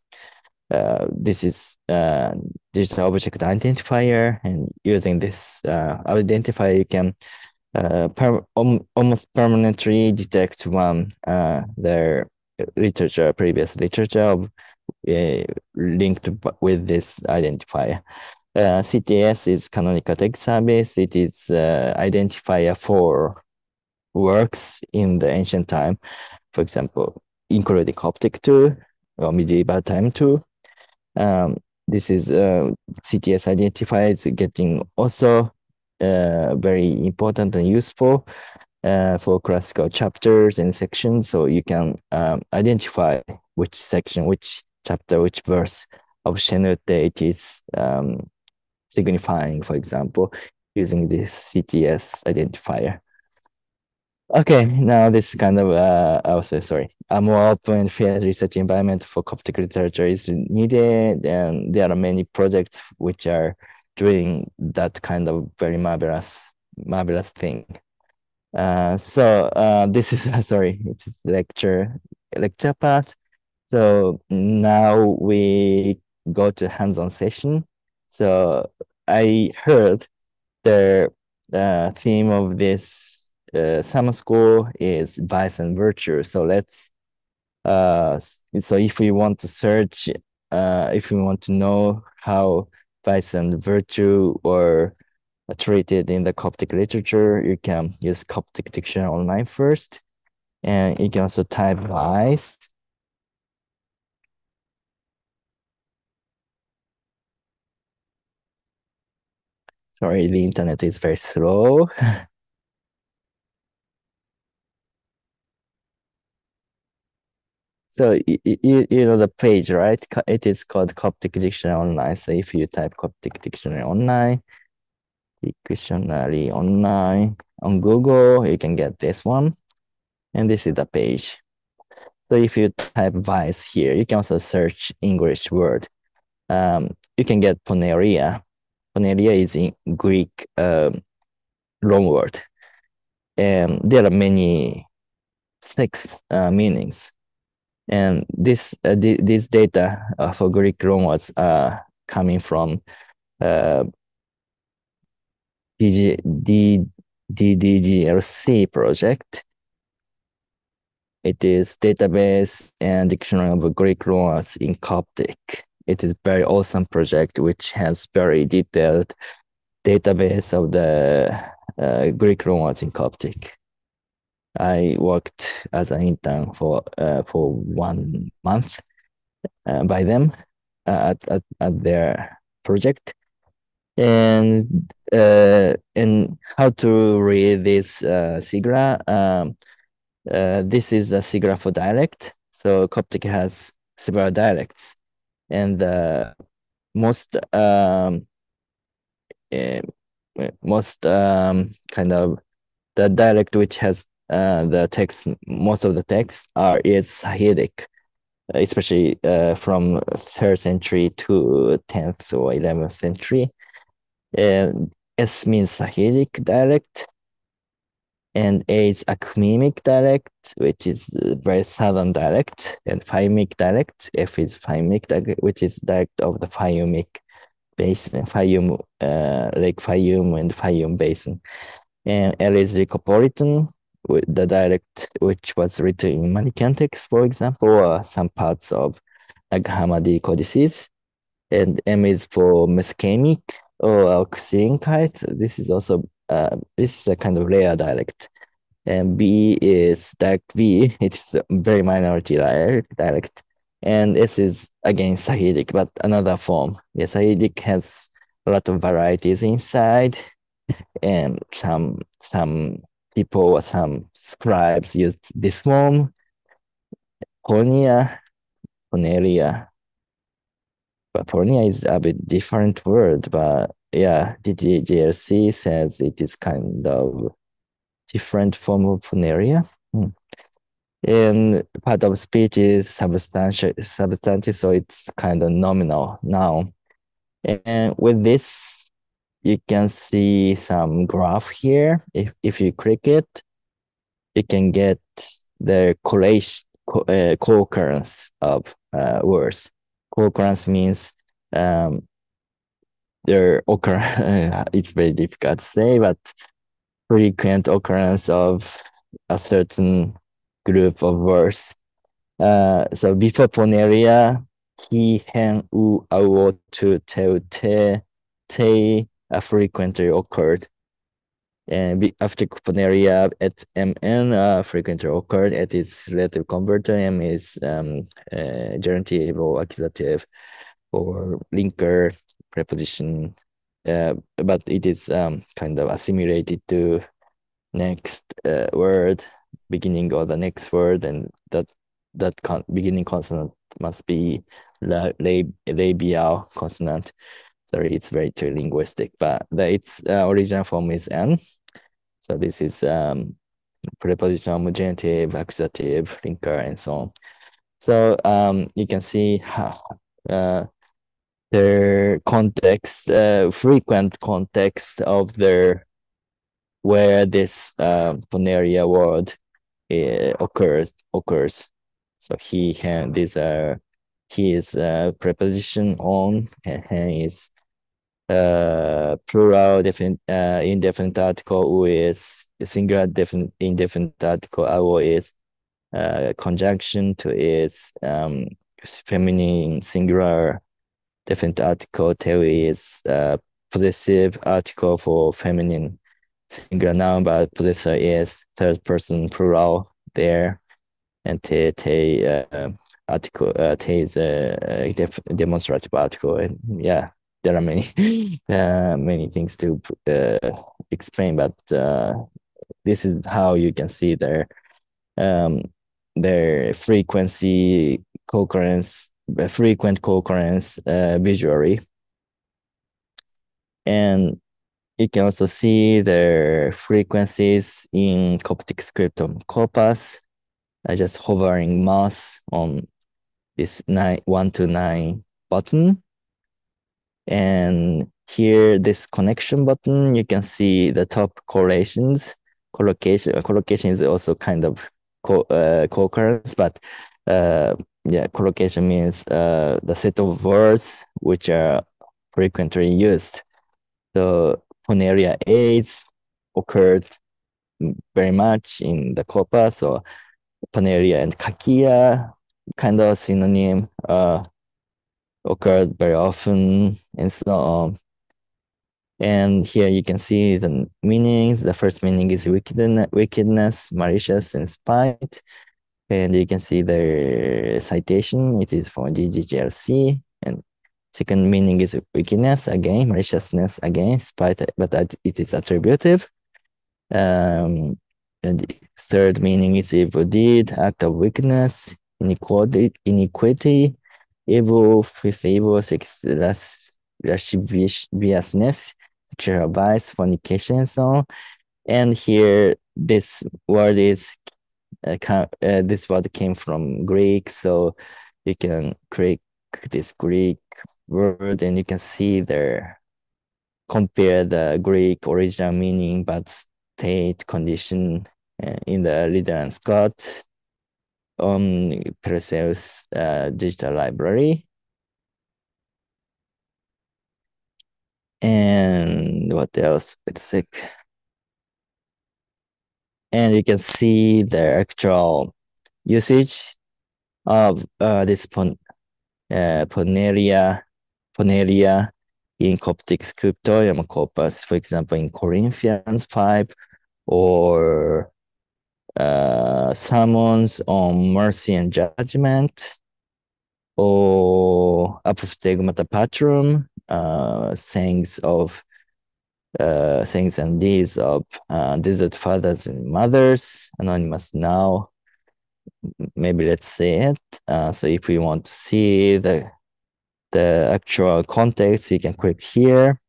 Speaker 1: uh, this is uh, digital object identifier, and using this uh, identifier, you can uh, per almost permanently detect one uh, their literature, previous literature of, uh, linked with this identifier. Uh, CTS is canonical text service. It is uh, identifier for works in the ancient time, for example, including Coptic too, or medieval time too. Um, this is uh, CTS identifier. It's getting also uh, very important and useful uh, for classical chapters and sections. So you can um, identify which section, which chapter, which verse of Shenoute it is um, signifying, for example, using this CTS identifier. Okay, now this kind of, uh, also, sorry, a more open and fair research environment for Coptic literature is needed, and there are many projects which are doing that kind of very marvelous, marvelous thing. Uh, so uh, this is, [laughs] sorry, it's lecture, lecture part. So now we go to hands-on session. So I heard the uh, theme of this uh, summer school is vice and virtue. So let's, uh, so if we want to search, uh, if we want to know how vice and virtue or treated in the Coptic literature, you can use Coptic dictionary online first. And you can also type vice. Sorry, the internet is very slow. [laughs] So you, you, you know the page, right? It is called Coptic Dictionary Online. So if you type Coptic Dictionary Online, Dictionary Online on Google, you can get this one. And this is the page. So if you type vice here, you can also search English word. Um, you can get poneria. Poneria is in Greek um, long word. And there are many six uh, meanings. And this uh, this data uh, for Greek loanwords are coming from uh, DG, D, DDGLC project. It is database and dictionary of Greek loanwords in Coptic. It is very awesome project which has very detailed database of the uh, Greek loanwords in Coptic. I worked as an intern for uh, for one month uh, by them uh, at, at, at their project and uh, and how to read this uh, sigla. Um, uh, this is a sigla for dialect. So Coptic has several dialects, and uh, most um, uh, most um, kind of the dialect which has uh, the text, most of the texts are is Sahidic, especially uh, from third century to tenth or eleventh century. And S means Sahidic dialect, and A is Akhmimic dialect, which is very southern dialect, and Fayumic dialect. F is dialect, which is dialect of the Fayumic basin, Fayum, uh, Lake Fayum and Fayum basin. And L is Lycopolitan, with the dialect which was written in Manichaean text, for example, or some parts of Nag Hammadi codices. And M is for Mesokemic or Oxyrhynchite. This is also uh, this is a kind of rare dialect. And B is dialect V. It's a very minority dialect. And this is again Sahidic, but another form. Yeah, Sahidic has a lot of varieties inside and some some people, or some scribes used this form, Pornia, Poneria. But is a bit different word, but yeah, DDGLC says it is kind of different form of Poneria. Hmm. And part of speech is substantial, substantive, so it's kind of nominal now. And with this you can see some graph here. If, if you click it, you can get the correlation, co uh, co-occurrence of uh, words. Co-occurrence means um, there occur. [laughs] it's very difficult to say, but frequent occurrence of a certain group of words. Uh, so before poneria, he, hen, u, ao, to, teu, te, te uh, frequently occurred. And after poneria at mn uh, frequently occurred at its relative converter. M is um, uh, or accusative or linker preposition, uh, but it is um, kind of assimilated to next uh, word, beginning of the next word, and that that con beginning consonant must be la lab labial consonant. Sorry, it's very too linguistic, but the, its uh, original form is n. So this is um, preposition, genitive, accusative, linker, and so on. So um, you can see how, uh, their context, uh, frequent context of their where this uh, Poneria word uh, occurs occurs. So he and these are his uh, preposition on and is uh, plural definite uh, indefinite article with singular definite indefinite article our is uh, conjunction to its um, feminine singular definite article teu is uh, possessive article for feminine singular noun, but possessor is third person plural there. And te, te uh, article, uh, te is a def demonstrative article. And yeah, there are many, [laughs] uh, many things to uh, explain, but uh, this is how you can see their, um, their frequency co-occurrence frequent co-occurrence uh, visually. And you can also see their frequencies in Coptic script of corpus. I just hovering mouse on this nine, one to nine button. And here, this connection button, you can see the top correlations. Collocation, collocation is also kind of co uh, co-occurrence, but uh, yeah, collocation means uh, the set of words which are frequently used. So Poneria AIDS occurred very much in the corpus, so Poneria and Kakia, kind of synonym, uh, occurred very often, and so on. And here you can see the meanings. The first meaning is wickedness, malicious, and spite. And you can see the citation, it is for DDGLC. And second meaning is wickedness, again, maliciousness, again, spite, but it is attributive. Um, and third meaning is evil deed, act of wickedness, inequality, iniquity, evil with evil, lasciviousness, sexual vice, fornication, and so. And here, this word is uh, uh, this word came from Greek, so you can click this Greek word and you can see there, compare the Greek original meaning but state condition uh, in the Liddell and Scott on Perseus uh, digital library. And what else? Let's see and you can see the actual usage of uh, this pon uh, Poneria, Poneria in Coptic scriptorium corpus, for example, in Corinthians 5 or uh, sermons on mercy and judgment or Apophthegmata Patrum, uh, sayings of uh, things and deeds of uh, desert fathers and mothers, anonymous now. Maybe let's see it. Uh, so if we want to see the the actual context, you can click here.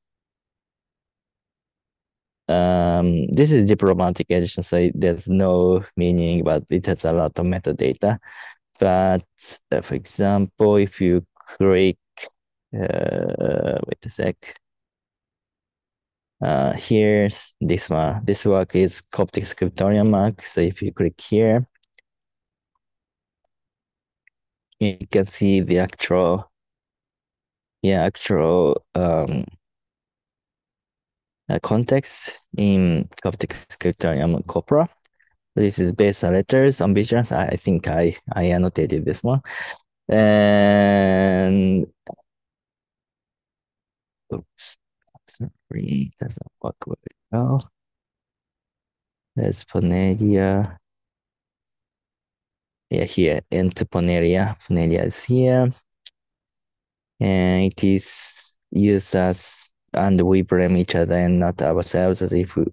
Speaker 1: Um, this is diplomatic edition, so there's no meaning, but it has a lot of metadata. But uh, for example, if you click, uh, wait a sec, uh, here's this one. This work is Coptic Scriptorium mark. So if you click here, you can see the actual yeah, actual um, uh, context in Coptic scriptorium corpora. This is based on letters on visions. I, I think I, I annotated this one. And oops, sorry, doesn't work very well. There's Poneria. Yeah, here, into Poneria. Poneria is here. And it is used as, and we blame each other and not ourselves as if we,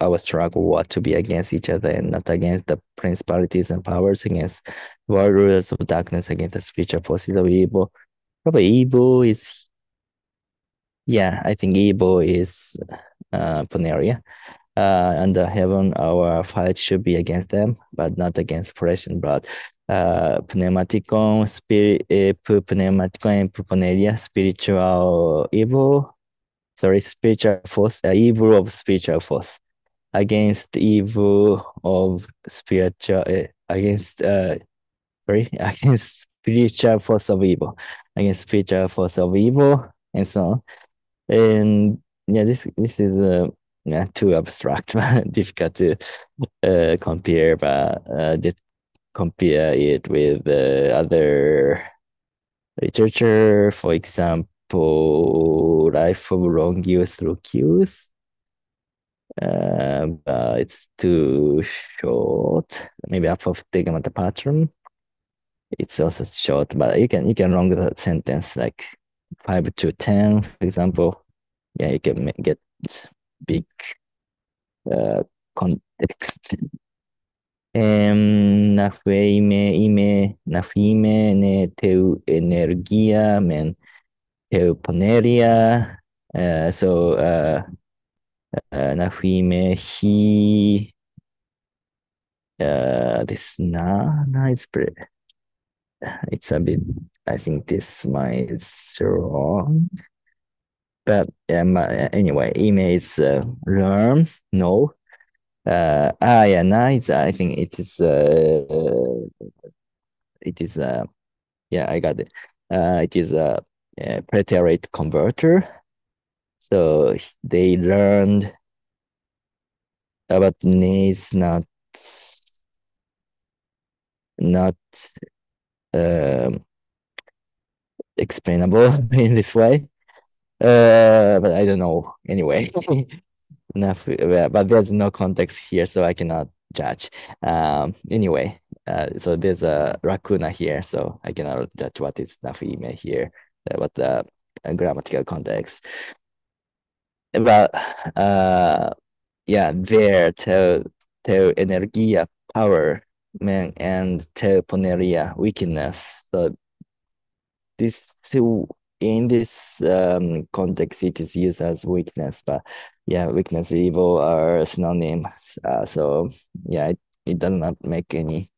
Speaker 1: our struggle was to be against each other and not against the principalities and powers, against world rulers of darkness, against the spiritual forces of evil. Probably evil is, yeah, I think evil is uh, Poneria. Uh, under heaven, our fight should be against them, but not against flesh and blood. Uh, pneumaticon, spirit, uh, pneumaticon and puponeria, spiritual evil, sorry, spiritual force, uh, evil of spiritual force against evil of spiritual, uh, against, uh, sorry, [laughs] against spiritual force of evil, against spiritual force of evil, and so on. And yeah, this this is uh, yeah, too abstract, [laughs] but difficult to uh, compare, but uh, compare it with uh, other literature, for example, For life of Longinus Lucius. Uh, but it's too short. Maybe Apophthegmata Patrum. It's also short, but you can you can long the sentence like five to ten, for example. Yeah, you can get big uh, context. Um, nafeime ime nafime ne teu energia men poneria. Uh, so uh, uh, nafime uh, this na na it's pretty, it's a bit I think this might is wrong. But um, anyway, email is uh, learn, no. Uh, ah, yeah, nice. I think it is, uh, it is, uh, yeah, I got it. Uh, it is a, preterite converter. So they learned about needs not, not, um, explainable [laughs] in this way. Uh, but I don't know. Anyway. [laughs] But there's no context here, so I cannot judge. Um. Anyway, uh, so there's a lacuna here, so I cannot judge what is nafime here, what the uh, grammatical context. But uh, yeah, there to to energia power man and to poneria weakness. So this two in this um, context, it is used as weakness, but yeah, weakness, evil are synonyms. Uh, so yeah, it, it does not make any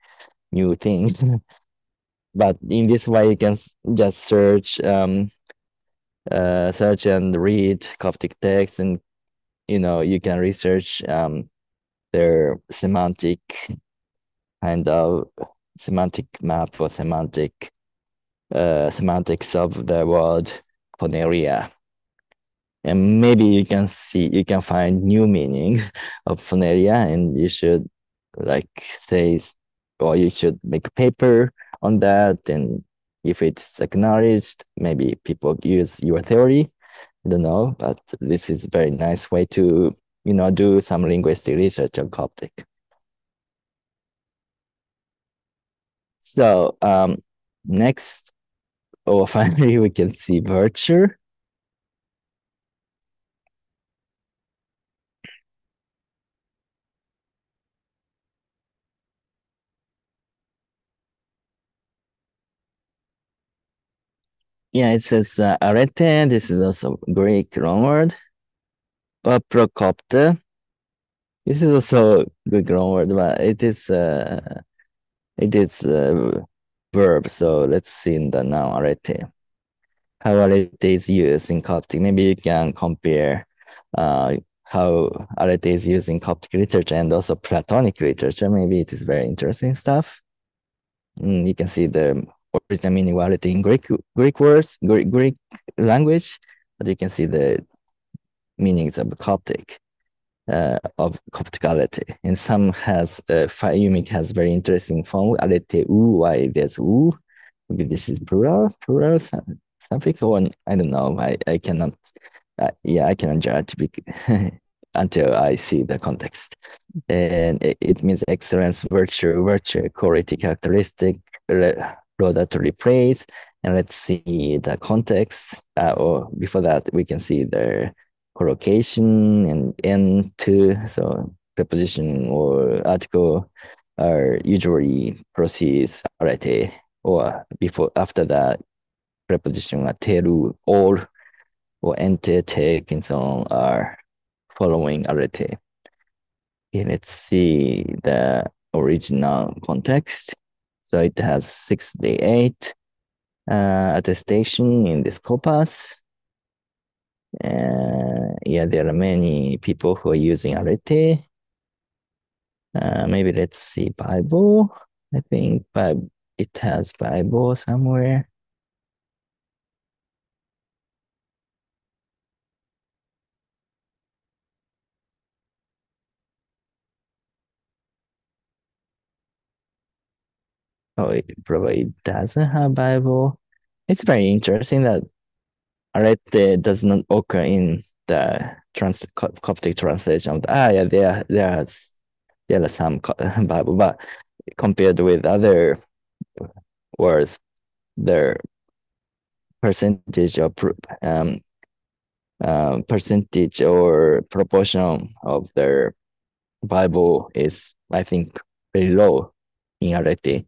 Speaker 1: new thing. [laughs] but in this way, you can just search, um, uh, search and read Coptic text, and you know you can research um, their semantic kind of semantic map or semantic uh, semantics of the word Poneria. And maybe you can see, you can find new meaning [laughs] of Poneria and you should like say, or you should make a paper on that. And if it's acknowledged, maybe people use your theory. I don't know, but this is very nice way to, you know, do some linguistic research on Coptic. So um, next Oh, [laughs] finally we can see virtue. Yeah, it says uh, arete. This is also Greek loanword. Or prokopte. This is also Greek loanword, but it is uh, it is uh, verb. So let's see in the noun arete. How arete is used in Coptic. Maybe you can compare uh, how arete is used in Coptic literature and also Platonic literature. Maybe it is very interesting stuff. Mm, you can see the original meaning already in Greek Greek words, Greek, Greek language, but you can see the meanings of Coptic. Uh, of Copticality. And some has uh, has very interesting form. Arete u, why there's u. Maybe this is plural, plural suffix, or I don't know. I, I cannot, uh, yeah, I cannot judge [laughs] until I see the context. And it, it means excellence, virtue, virtue, quality, characteristic, laudatory replace. And let's see the context. Uh, or before that, we can see the collocation and end to. So preposition or article are usually proceeds arete or before after that preposition are or or ente take and so on are following arete. Okay, let's see the original context. So it has 68 uh, attestation in this corpus. Uh, yeah, there are many people who are using arete. Uh, maybe let's see Bible. I think Bible, it has Bible somewhere. It probably doesn't have Bible. It's very interesting that arete does not occur in the trans Coptic translation of the, ah yeah there there's there are some [laughs] Bible, but compared with other words, the percentage of um, uh, percentage or proportion of the Bible is, I think, very low in arete.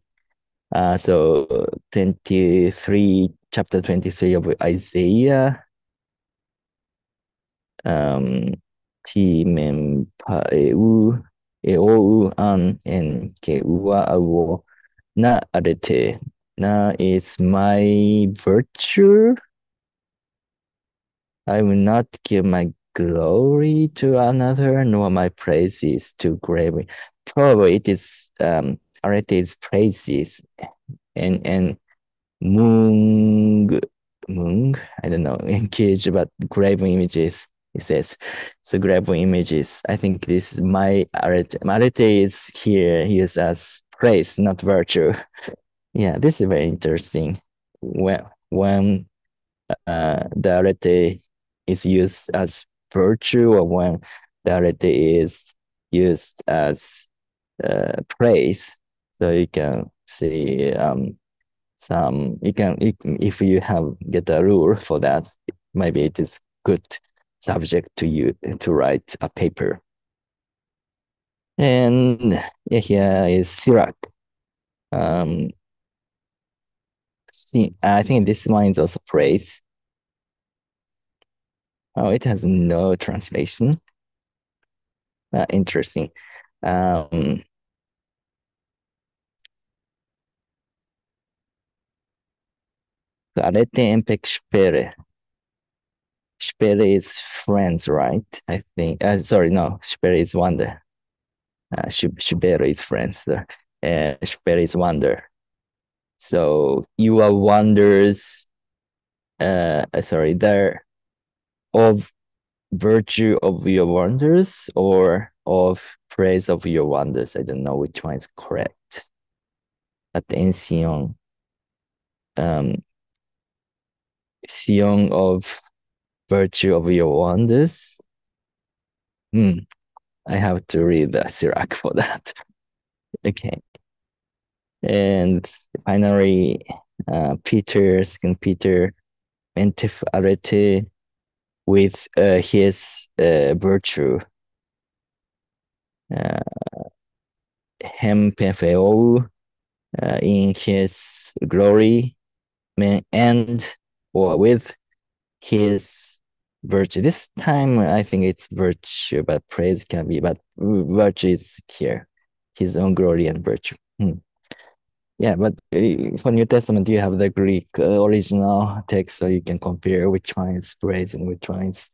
Speaker 1: Uh, so 23, chapter 23 of Isaiah, um, ti mem pa e u e o u an en ke ua awo na arete. Na is my virtue. I will not give my glory to another, nor my praises to grave. Probably it is um Arete's praises and and Mung Mung, I don't know, in [laughs] engage about graven images. It says so graven images. I think this is my arete. Arete is here used as praise, not virtue. [laughs] Yeah, this is very interesting. When when uh, the arete is used as virtue, or when the arete is used as uh, praise, so you can see um, some you can if you have get a rule for that maybe it is good subject to you to write a paper. And here is Sirach. Um see I think this one is also praise. Oh it has no translation. Uh, interesting. Um Arete and Spere. Spere is friends, right? I think. Uh, sorry, no. Spere is wonder. Uh, Spere is friends. Uh, Spere is wonder. So you are wonders. Uh, sorry, there of virtue of your wonders or of praise of your wonders. I don't know which one is correct. Attention. Um, Sion of Virtue of Your Wonders. Hmm. I have to read the Sirach for [laughs] that. okay. And finally, uh, Peter, Second Peter, Mentif Arete with uh, his uh, virtue. Uh, Hem uh, in his glory and or with his virtue. This time, I think it's virtue, but praise can be, but virtue is here, his own glory and virtue. Hmm. Yeah, but uh, for New Testament, you have the Greek uh, original text, so you can compare which one is praise and which one is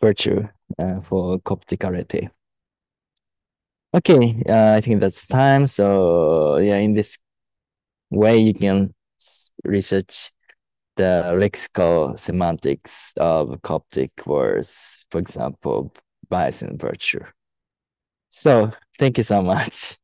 Speaker 1: virtue uh, for Coptic arete. Okay, uh, I think that's time. So yeah, in this way, you can research the lexical semantics of Coptic words, for example, vice and virtue. So thank you so much.